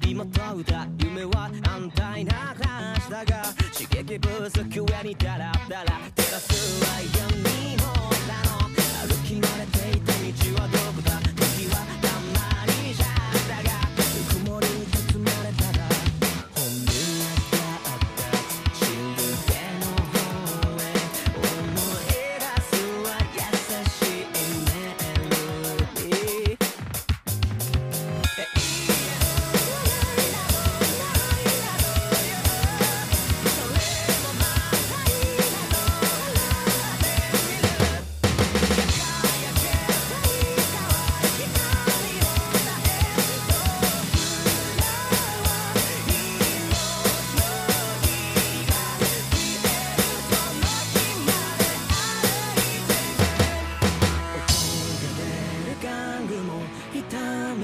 日々も問うた夢は安泰な話だが刺激不足上にダラダラ照らすライ